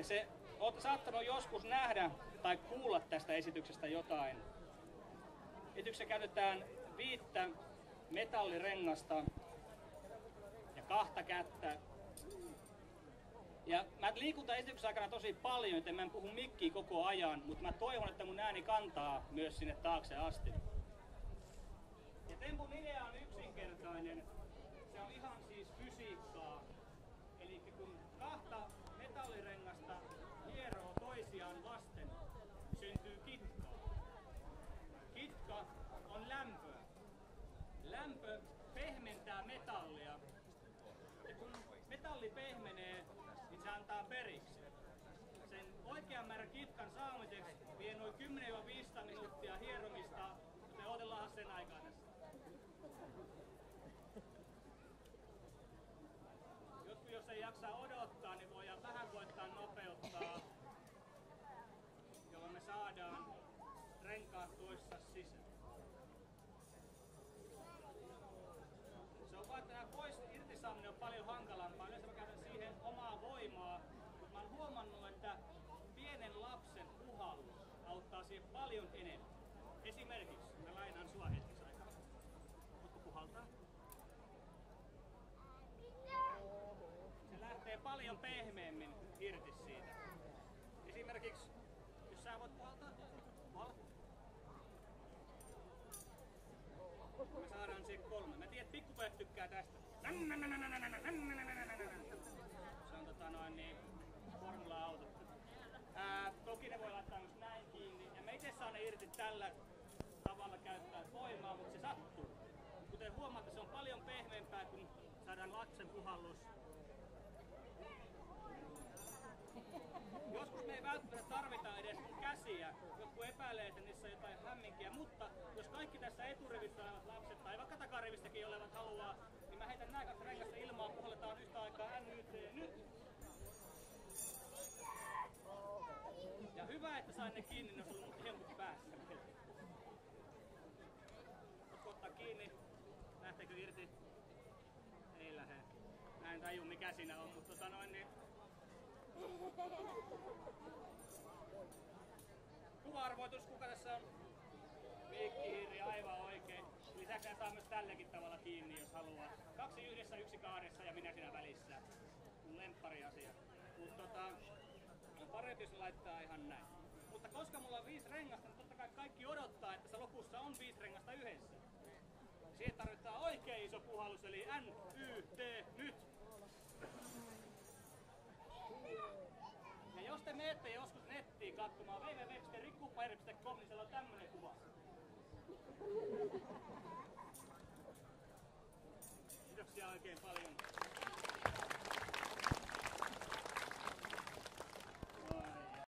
Ja se, olette saattanut joskus nähdä tai kuulla tästä esityksestä jotain. Esityksessä käytetään viittä metallirengasta ja kahta kättä. Ja mä liikun esityksen aikana tosi paljon, joten mä en puhu mikkiä koko ajan, mutta mä toivon, että mun ääni kantaa myös sinne taakse asti. Ja tempun idea on yksinkertainen. Se on ihan siis fysiikkaa. Eli kun kahta Lämpö pehmentää metallia. Ja kun metalli pehmenee, niin se antaa periksi. Sen oikean määrän kitkan saamiseksi vie noin 10-15 minuuttia hieromista, joten odotellaan sen aikaa tässä. Jotkut jos ei jaksa odottaa, niin voidaan vähän koittaa nopeuttaa, jolloin me saadaan renkaat toissa sisään. Se on vaan, että nämä pois irti saaminen on paljon hankalampaa. Yleensä mä käytän siihen omaa voimaa, mutta mä oon huomannut, että pienen lapsen puhallus siihen paljon enemmän. Esimerkiksi, mä lainaan sua hetkessä aikaa. Voitko puhaltaa? Se lähtee paljon pehmeämmin irti siitä. Esimerkiksi, jos sä voit puhaltaa, puhalta. Me saadaan siihen kolme. Mä tiedän, että tykkää tästä. Se on tota noin niin, formula-auto. Ää, toki ne voi laittaa myös näin kiinni. Saan ne irti tällä tavalla käyttää voimaa, mutta se sattuu. Kuten huomaatte, se on paljon pehmeämpää, kun saadaan lapsen puhallus. Joskus me ei välttämättä tarvita edes käsiä. Joku epäilee, että niissä on jotain hämminkiä. Mutta jos kaikki tässä eturivissä olevat lapset tai vaikka takarivistäkin olevat haluaa, niin mä heitän nämä kaksi rengasta ilmaan, puhalletaan yhtä aikaa NYT nyt. Ja hyvä, että sain ne kiinni, ne on irti? Ei lähde. Mä en taju mikä siinä on, mutta tota noin niin... Kuva-arvoitus, kuka tässä on? Piikkihiiri, aivan oikein. Lisäksi saa myös tälläkin tavalla kiinni, jos haluaa. Kaksi yhdessä, yksi kahdessa ja minä siinä välissä. Mun lemppari asia. Mutta tota, on parempi, jos laittaa ihan näin. Mutta koska mulla on viisi rengasta, niin totta kai kaikki odottaa, että se lopussa on viisi rengasta yhdessä. Plus eli T, nyt. Ja jos te menette joskus nettiin katsomaan www.rikkupairi.com, niin siellä on tämmönen kuva. Kiitoksia oikein paljon.